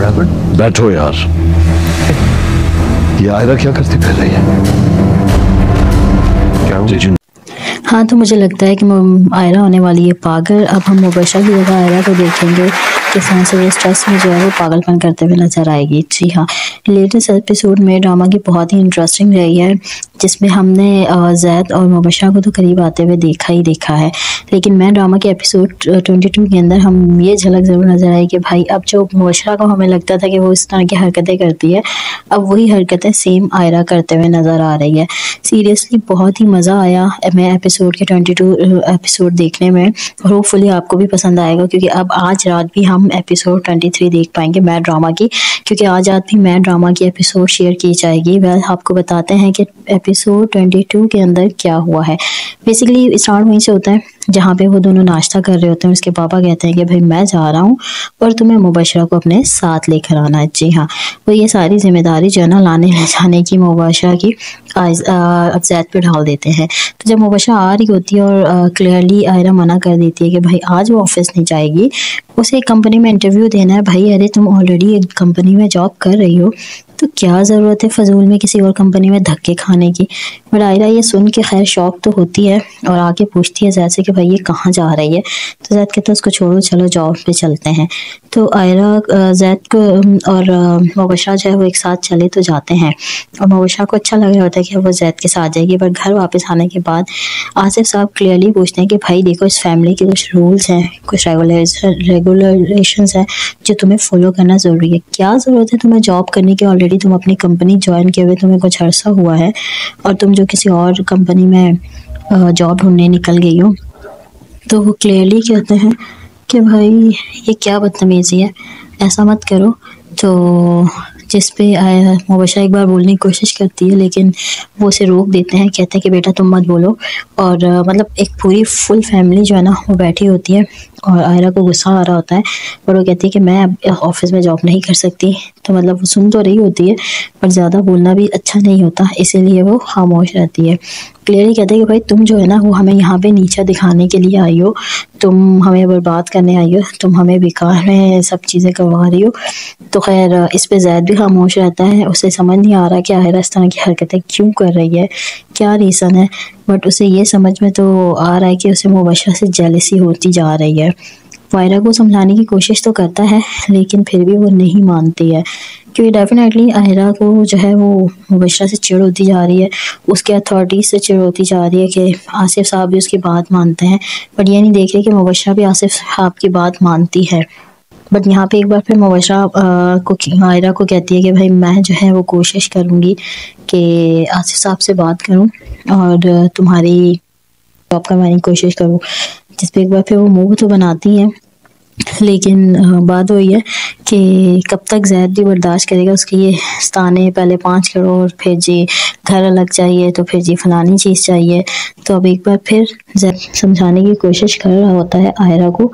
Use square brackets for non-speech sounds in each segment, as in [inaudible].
What बैठो यार। ये आयरा क्या करती फिर रही है? क्या हुआ? हाँ तो मुझे लगता है कि आयरा होने वाली है पागल। अब हम मुबशा की जगह आयरा को देखेंगे। किस तरह से स्ट्रेस में जो है वो पागलपन करते हुए नज़र आएगी। जी हाँ लेटेस्ट एपिसोड में ड्रामा की बहुत ही इंटरेस्टिंग रही है, जिसमें हमने जैद और मुबशा को तो करीब आते हुए देखा ही देखा है। लेकिन मैं ड्रामा के एपिसोड ट्वेंटी टू के अंदर हम ये झलक ज़रूर नज़र आई कि भाई, अब जो मुबशा को हमें लगता था कि वो इस तरह की हरकतें करती है, अब वही हरकतें सेम आयरा करते हुए नज़र आ रही है। सीरियसली बहुत ही मज़ा आया मैं एपिसोड के ट्वेंटी टू एपिसोड देखने में। होपफुली आपको भी पसंद आएगा, क्योंकि अब आज रात भी हम एपिसोड ट्वेंटी थ्री देख पाएँगे मैं ड्रामा की, क्योंकि आज आज भी मैं ड्रामा की एपिसोड शेयर की जाएगी। वह आपको बताते हैं कि एपिसोड ट्वेंटी टू के अंदर क्या हुआ है। बेसिकली स्टार्ट वहीं से होता है। जहाँ पे वो दोनों नाश्ता कर रहे होते हैं उसके पापा कहते हैं कि भाई मैं जा रहा हूँ और तुम्हें मुबशरा को अपने साथ लेकर आना है। जी हाँ वो ये सारी ज़िम्मेदारी जो है ना लाने ले जाने की मुबशरा की आज अ, अब जैद पे डाल देते हैं। तो जब मुबशरा आ रही होती है और क्लियरली आयरा मना कर देती है कि भाई आज वो ऑफ़िस नहीं जाएगी उसे एक कंपनी में इंटरव्यू देना है। भाई अरे तुम ऑलरेडी एक कंपनी में जॉब कर रही हो तो क्या ज़रूरत है फजूल में किसी और कंपनी में धक्के खाने की? बट आयरा, ये सुन के खैर शौक तो होती है और आके पूछती है जैसे कि भाई ये कहाँ जा रही है? तो जैद कहते हैं, उसको छोड़ो, चलो जॉब पे चलते हैं। तो आयरा जैद को और मुबशरा जो है वो एक साथ चले तो जाते हैं। और मुबशरा को अच्छा लग रहा होता है कि वो जैद के साथ जाएगी बट घर वापस आने के बाद आसिफ साहब क्लियरली पूछते हैं कि भाई देखो इस फैमिली के कुछ रूल्स हैं, कुछ रेगुलेशन हैं जो तुम्हें फॉलो करना ज़रूरी है। क्या ज़रूरत है तुम्हें जॉब करने की? ऑलरेडी तुम अपनी कंपनी ज्वाइन किए हुए तुम्हें कुछ अरसा हुआ है, और तुम जो किसी और कंपनी में जॉब ढूँढने निकल गई हो। तो वो क्लियरली कहते हैं कि भाई, ये क्या बदतमीज़ी है? ऐसा मत करो। तो जिस पे मुबशा एक बार बोलने की कोशिश करती है, लेकिन वो उसे रोक देते हैं, कहते हैं कि बेटा तुम मत बोलो। और मतलब एक पूरी फुल फैमिली जो है ना, वो बैठी होती है और आयरा को गुस्सा आ रहा होता है। और वो कहती है कि मैं अब ऑफ़िस में जॉब नहीं कर सकती। तो मतलब वो सुन तो रही होती है, पर ज़्यादा बोलना भी अच्छा नहीं होता, इसीलिए वो खामोश रहती है। क्लियरली कहते हैं कि भाई तुम जो है ना, वो हमें यहाँ पे नीचा दिखाने के लिए आई हो। तुम हमें बर्बाद करने आई हो, तुम हमें बेकार में सब चीज़ें करवा रही हो। तो खैर, इस पे जैद भी खामोश रहता है, उसे समझ नहीं आ रहा कि आहिरा इस तरह की हरकतें क्यों कर रही है, क्या रीज़न है? बट उसे ये समझ में तो आ रहा है कि उसे मुबशरा से जेलसी होती जा रही है। वायरा को समझाने की कोशिश तो करता है, लेकिन फिर भी वो नहीं मानती है। क्योंकि डेफिनेटली आयरा को जो है वो मुबशरा से चिड़ होती जा रही है। उसके अथॉरिटीज़ से चिड़ होती जा रही है कि आसिफ साहब भी उसकी बात मानते हैं। बट ये नहीं देख रहे कि मुबशरा भी आसिफ साहब की बात मानती है। बट यहाँ पे एक बार फिर मुबशरा को आयरा को कहती है कि भाई मैं जो है वो कोशिश करूँगी कि आसिफ साहब से बात करूँ और तुम्हारी जॉब करवाने की कोशिश करूँ। जिस पे एक बार फिर वो मुँह तो बनाती हैं, लेकिन बात वही है कि कब तक जैद भी बर्दाश्त करेगा उसके ये स्थाने पहले पाँच करोड़, फिर जी घर अलग चाहिए तो फिर जी फलानी चीज़ चाहिए। तो अब एक बार फिर जैद समझाने की कोशिश कर रहा होता है आयरा को,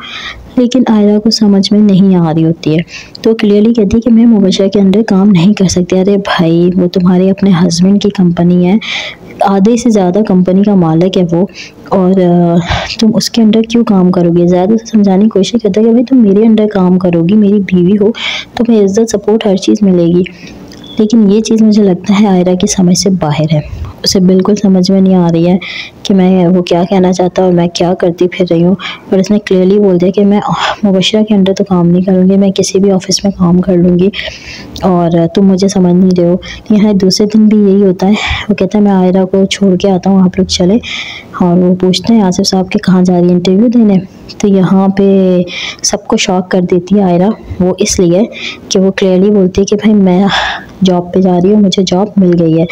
लेकिन आयरा को समझ में नहीं आ रही होती है। तो क्लियरली कहती है कि मैं मुबशरा के अंडर काम नहीं कर सकती। अरे भाई, वो तुम्हारे अपने हस्बैंड की कंपनी है आधे से ज़्यादा कंपनी का मालिक है वो, और तुम उसके अंडर क्यों काम करोगे? ज़्यादा समझाने की कोशिश करता है कि भाई तुम मेरे अंडर काम करोगी, मेरी बीवी हो, तुम्हें इज़्ज़त सपोर्ट हर चीज़ मिलेगी। लेकिन ये चीज़ मुझे लगता है आयरा की समझ से बाहर है। उसे बिल्कुल समझ में नहीं आ रही है कि मैं वो क्या कहना चाहता और मैं क्या करती फिर रही हूँ। पर उसने क्लियरली बोल दिया कि मैं मुबशरा के अंडर तो काम नहीं करूँगी, मैं किसी भी ऑफ़िस में काम कर लूँगी और तुम मुझे समझ नहीं रहे हो। यहाँ दूसरे दिन भी यही होता है। वो कहता है, मैं आयरा को छोड़ के आता हूँ आप लोग चले। और वो पूछते हैं आसिफ साहब के कहाँ जा रही है इंटरव्यू देने? तो यहाँ पे सबको शॉक कर देती है आयरा। वो इसलिए कि वो क्लियरली बोलती है कि भाई मैं जॉब पे जा रही हूँ, मुझे जॉब मिल गई है।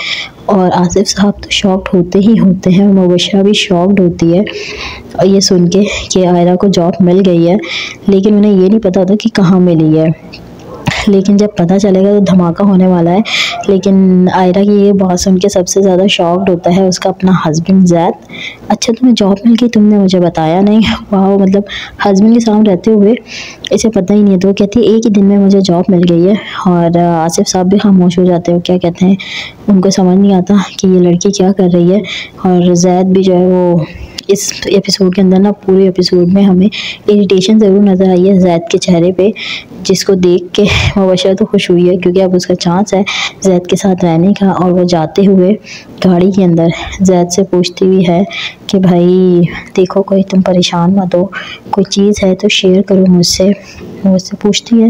और आसिफ साहब तो शॉक्ड होते ही होते हैं, और मुबशरा भी शॉक्ड होती है। और ये सुन के कि आयरा को जॉब मिल गई है, लेकिन उन्हें ये नहीं पता था कि कहाँ मिली है। लेकिन जब पता चलेगा तो धमाका होने वाला है। लेकिन आयरा की ये बात सुन के सबसे ज़्यादा शॉक्ड होता है उसका अपना हस्बैंड जैद अच्छा तुम्हें जॉब मिल गई तुमने मुझे बताया नहीं। वाह मतलब हस्बैंड के सामने रहते हुए इसे पता ही नहीं तो कहती है, एक ही दिन में मुझे जॉब मिल गई है। और आसिफ साहब भी खामोश हो जाते हैं। क्या कहते हैं? उनको समझ नहीं आता कि ये लड़की क्या कर रही है। और जैद भी जो है वो इस एपिसोड के अंदर ना, पूरे एपिसोड में हमें इरिटेशन ज़रूर नज़र आई है जैद के चेहरे पे। जिसको देख के [laughs] मुबशरा तो खुश हुई है, क्योंकि अब उसका चांस है। जैद के साथ रहने का और वो जाते हुए गाड़ी के अंदर जैद से पूछती हुई है कि भाई, देखो कोई तुम परेशान मत हो, कोई चीज़ है तो शेयर करो मुझसे। मुझसे पूछती है,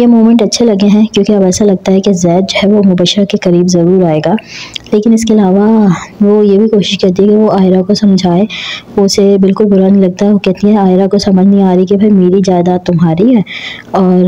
ये मोमेंट अच्छे लगे हैं, क्योंकि अब ऐसा लगता है कि जैद जो है वो मुबशर के करीब ज़रूर आएगा। लेकिन इसके अलावा वो ये भी कोशिश करती है कि वो आयरा को समझाए। वो उसे बिल्कुल बुरा नहीं लगता, वो कहती है, आयरा को समझ नहीं आ रही कि भाई मेरी जायदाद तुम्हारी है और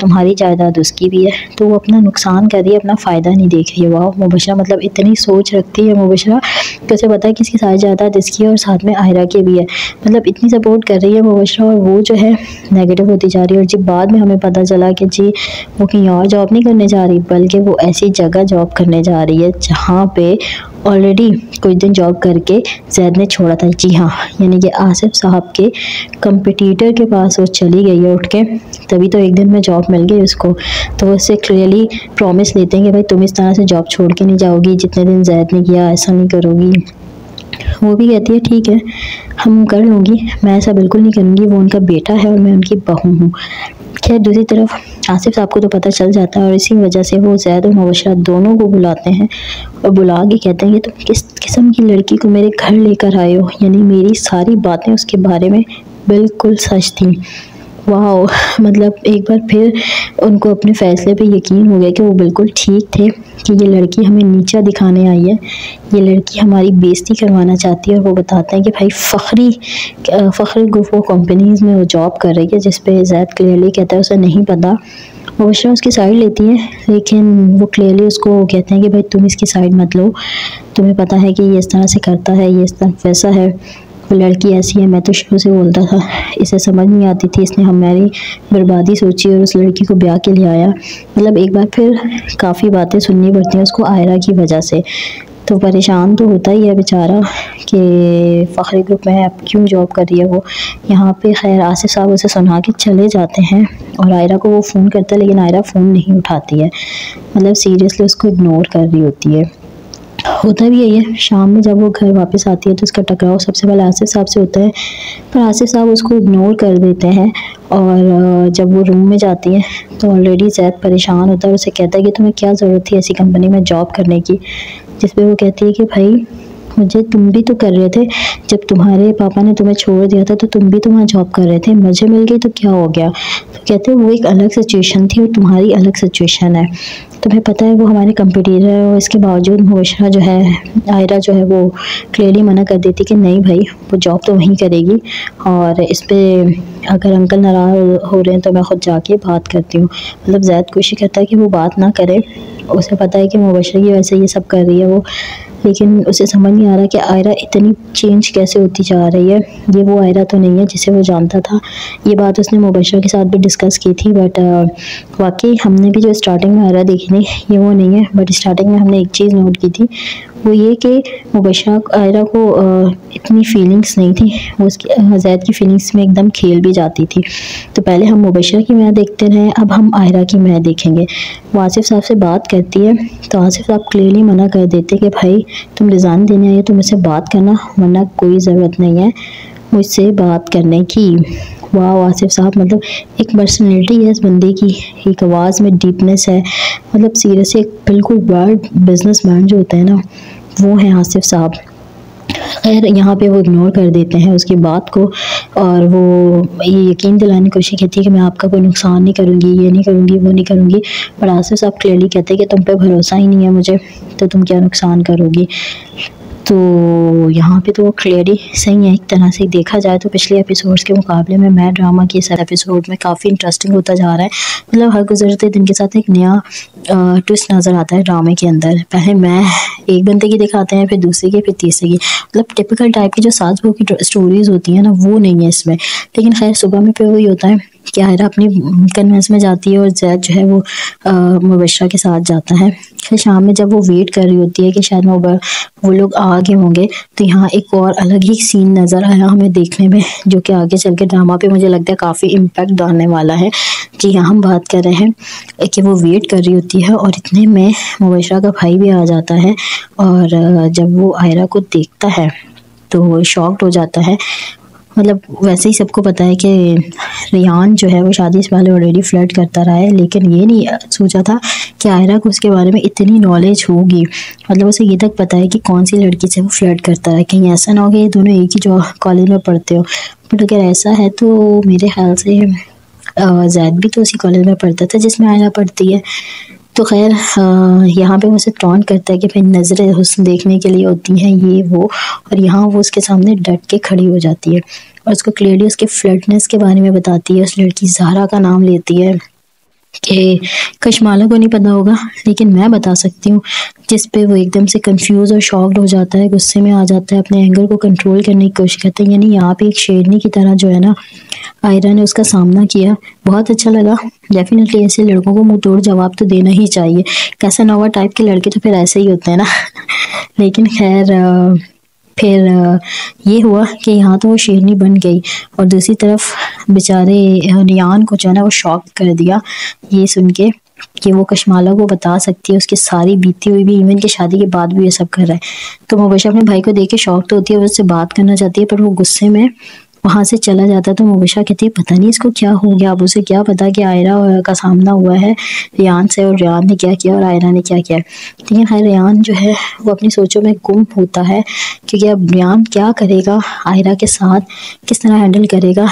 तुम्हारी जायदाद उसकी भी है। तो वो अपना नुकसान कर रही है, अपना फ़ायदा नहीं देख रही है। वाह, मुबशरा मतलब इतनी सोच रखती है मुबशरा। कि उसे पता है कि इसकी सारी जायदाद इसकी है और साथ में आयरा की भी है? मतलब इतनी सपोर्ट कर रही है मुबशरा और वो जो है नेगेटिव होती जा रही है। और जी, बाद में हमें पता चला कि जी, वो कहीं और जॉब नहीं करने जा रही, बल्कि वो ऐसी जगह जॉब करने जा रही है, जहाँ पे ऑलरेडी कुछ दिन जॉब करके जैद ने छोड़ा था। जी हाँ यानी कि आसिफ साहब के कंपटीटर के पास वो चली गई है उठ के। तभी तो एक दिन में जॉब मिल गई उसको। तो वो उससे क्लियरली प्रॉमिस लेते हैं कि भाई तुम इस तरह से जॉब छोड़ के नहीं जाओगी, जितने दिन जैद ने किया ऐसा नहीं करोगी। वो भी कहती है, ठीक है, हम कर लूँगी, मैं ऐसा बिल्कुल नहीं करूँगी, वो उनका बेटा है और मैं उनकी बहू हूँ। खैर, दूसरी तरफ़ आसिफ साहब को तो पता चल जाता है और इसी वजह से वो जैद और मुबशरा दोनों को बुलाते हैं और बुला के कहते हैं कि तुम किस किस्म की लड़की को मेरे घर लेकर आए हो? यानी मेरी सारी बातें उसके बारे में बिल्कुल सच थी। वाह मतलब एक बार फिर उनको अपने फ़ैसले पे यकीन हो गया कि वो बिल्कुल ठीक थे कि ये लड़की हमें नीचा दिखाने आई है। ये लड़की हमारी बेइज्जती करवाना चाहती है और वो बताते हैं कि भाई Fakhri Fakhri group of companies में वो जॉब कर रही है, जिस पे जैद क्लियरली कहता है, उसे नहीं पता। मुबशरा उसकी साइड लेती है, लेकिन वो क्लियरली उसको कहते हैं कि भाई तुम इसकी साइड मत लो। तुम्हें पता है कि ये इस तरह से करता है, ये इस तरह वैसा है। वो लड़की ऐसी है, मैं तो शुरू से बोलता था। इसे समझ नहीं आती थी, इसने हमारी बर्बादी सोची और उस लड़की को ब्याह के लिए आया। मतलब एक बार फिर काफ़ी बातें सुननी पड़ती हैं उसको आयरा की वजह से। तो परेशान तो होता ही है बेचारा कि फ़खरी ग्रुप में अब क्यों जॉब कर रही है वो? यहाँ पे खैर आसिफ साहब उसे सुना के चले जाते हैं और आयरा को वो फ़ोन करता है, लेकिन आयरा फ़ोन नहीं उठाती है। मतलब सीरियसली उसको इग्नोर कर रही होती है। होता भी यही है। शाम में जब वो घर वापस आती है तो उसका टकराव सबसे पहले आसिफ साहब से होता है। पर आसिफ साहब उसको इग्नोर कर देते हैं और जब वो रूम में जाती है तो ऑलरेडी जैद परेशान होता है उसे कहता है कि तुम्हें क्या ज़रूरत थी ऐसी कंपनी में जॉब करने की? जिस पर वो कहती है कि भाई, मुझे तुम भी तो कर रहे थे। जब तुम्हारे पापा ने तुम्हें छोड़ दिया था तो तुम भी तो वहाँ जॉब कर रहे थे। मुझे मिल गई तो क्या हो गया? तो कहते वो एक अलग सिचुएशन थी और तुम्हारी अलग सिचुएशन है। तुम्हें पता है, वो हमारे कंपटीटर है और इसके बावजूद मुबशरा जो है, आयरा जो है, वो क्लियरली मना कर देती कि नहीं भाई, वो जॉब तो वहीं करेगी और इस पर अगर अंकल नाराज़ हो रहे हैं तो मैं ख़ुद जाके बात करती हूँ। मतलब ज़्यादा कोशिश करता है कि वो बात ना करे। उसे पता है कि मुबशरा की वैसे ये सब कर रही है वो, लेकिन उसे समझ नहीं आ रहा कि आयरा इतनी चेंज कैसे होती जा रही है। ये वो आयरा तो नहीं है जिसे वो जानता था। ये बात उसने मुबशरा के साथ भी डिस्कस की थी बट वाकई हमने भी जो स्टार्टिंग में आयरा देखी थी ये वो नहीं है बट स्टार्टिंग में हमने एक चीज़ नोट की थी, वो ये कि मुबशरा आयरा को इतनी फीलिंग्स नहीं थी, वो उसकी जैद की फीलिंग्स में एकदम खेल भी जाती थी। तो पहले हम मुबशरा की मैं देखते रहे, अब हम आयरा की मैं देखेंगे। वो आसिफ साहब से बात करती है तो आसिफ साहब क्लियरली मना कर देते कि भाई, तुम रिज़ान देने आए तो मुझसे बात करना, वरना कोई ज़रूरत नहीं है मुझसे बात करने की। वाह, आसिफ साहब मतलब एक पर्सनैलिटी है इस बंदे की। एक आवाज़ में डीपनेस है। मतलब सीरियसली एक बिल्कुल वर्ड बिज़नेस मैन जो होता है ना, वो है आसिफ साहब। खैर, यहाँ पे वो इग्नोर कर देते हैं उसकी बात को और वो ये यकीन दिलाने की कोशिश कहती है कि मैं आपका कोई नुकसान नहीं करूँगी, ये नहीं करूँगी, वो नहीं करूँगी। पर आसिफ साहब क्लियरली कहते हैं कि तुम पे भरोसा ही नहीं है मुझे तो तुम क्या नुकसान करोगी? तो यहाँ पे तो वो क्लियरली सही है, एक तरह से देखा जाए तो पिछले एपिसोड्स के मुकाबले में मैं ड्रामा के इस एपिसोड में काफ़ी इंटरेस्टिंग होता जा रहा है। मतलब हर गुजरते दिन के साथ एक नया ट्विस्ट नज़र आता है ड्रामे के अंदर। पहले मैं एक बंदे की दिखाते हैं, फिर दूसरे की, फिर तीसरे की। मतलब टिपिकल टाइप की जो सास बहू की स्टोरीज होती हैं ना, वो नहीं है इसमें। लेकिन खैर सुबह में फिर वही होता है कि आयरा अपनी कन्वेंस में जाती है और जैद जो है वो मुबशरा के साथ जाता है। फिर शाम में जब वो वेट कर रही होती है कि शायद वो लोग आगे होंगे तो यहाँ एक और अलग ही सीन नज़र आया हमें देखने में, जो कि आगे चल के ड्रामा पे मुझे लगता है काफ़ी इम्पैक्ट डालने वाला है। जी यहाँ हम बात कर रहे हैं कि वो वेट कर रही होती है और इतने में मुबशरा का भाई भी आ जाता है और जब वो आयरा को देखता है तो वो शॉक्ड हो जाता है मतलब वैसे ही सबको पता है कि रियान जो है वो शादी से पहले ऑलरेडी फ्लर्ट करता रहा है, लेकिन ये नहीं सोचा था कि आयरा को उसके बारे में इतनी नॉलेज होगी। मतलब उसे ये तक पता है कि कौन सी लड़की से वो फ्लर्ट करता रहा है। कहीं ऐसा ना हो कि दोनों एक ही जो कॉलेज में पढ़ते हो। बट अगर ऐसा है तो मेरे ख्याल से जैद भी तो उसी कॉलेज में पढ़ता था जिसमें आयरा पढ़ती है। तो खैर यहाँ पे उसे टॉन्ट करता है कि भाई नज़र हुस्न देखने के लिए होती है, ये, वो, और यहाँ वो उसके सामने डट के खड़ी हो जाती है और उसको क्लियरली उसके फ्लटनेस के बारे में बताती है, उस लड़की जहरा का नाम लेती है। कि कशमाला को नहीं पता होगा, लेकिन मैं बता सकती हूँ, जिस पे वो एकदम से कंफ्यूज और शॉक्ड हो जाता है, गुस्से में आ जाता है, अपने एंगर को कंट्रोल करने की कोशिश करता है, यानी यहाँ पे एक शेरनी की तरह जो है ना आयरा ने उसका सामना किया। बहुत अच्छा लगा। डेफिनेटली ऐसे लड़कों को मुँह तोड़ जवाब तो देना ही चाहिए। कैसा नोवा टाइप के लड़के तो फिर ऐसे ही होते हैं ना। [laughs] लेकिन खैर फिर ये हुआ कि यहाँ तो वो शेरनी बन गई और दूसरी तरफ़ बेचारे रियान को जो है ना वो शॉक कर दिया ये सुन के कि वो कशमाला को बता सकती है, उसकी सारी बीती हुई भी इवन के शादी के बाद भी ये सब कर रहा है। तो मुबशा अपने भाई को देख के शौक तो होती है उससे बात करना चाहती है, पर वो गुस्से में वहाँ से चला जाता तो मुबशा कहती पता नहीं इसको क्या हो गया? अब उसे क्या पता कि आयरा का सामना हुआ है, रियान से और रियान ने क्या किया और आयरा ने क्या किया? लेकिन खैर रियान जो है, वो अपनी सोचों में गुम होता है, क्योंकि अब रियान क्या करेगा? आयरा के साथ किस तरह हैंडल करेगा?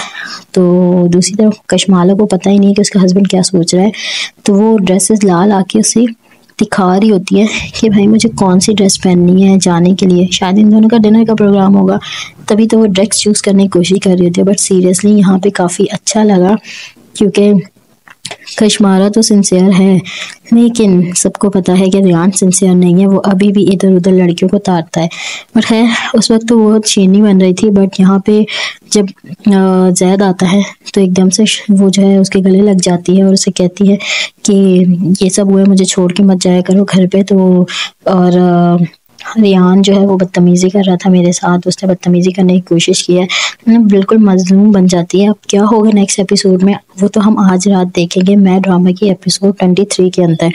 तो दूसरी तरफ़ कशमाला को पता ही नहीं कि उसका हस्बैंड क्या सोच रहा है। तो वो ड्रेसेस ला ला के उसे दिखा रही होती है कि भाई मुझे कौन सी ड्रेस पहननी है जाने के लिए। शायद इन दोनों का डिनर का प्रोग्राम होगा। तभी तो वो ड्रेस चूज़ करने की कोशिश कर रही होती है बट सीरियसली यहाँ पे काफ़ी अच्छा लगा, क्योंकि कशमारा तो सिंसियर है, लेकिन सबको पता है कि रियान सिंसियर नहीं है, वो अभी भी इधर उधर लड़कियों को तारता है। बट है उस वक्त तो वो चीनी बन रही थी, बट यहाँ पे जब जैद आता है तो एकदम से वो जो है, उसके गले लग जाती है और उसे कहती है कि, ये सब हुए, मुझे छोड़ के मत जाया करो घर पे। तो और रियान जो है वो बदतमीज़ी कर रहा था मेरे साथ, उसने बदतमीज़ी करने की कोशिश की है। मतलब बिल्कुल मजलूम बन जाती है। अब क्या होगा नेक्स्ट एपिसोड में? वो तो हम आज रात देखेंगे, मैं ड्रामा की एपिसोड ट्वेंटी थ्री के अंदर।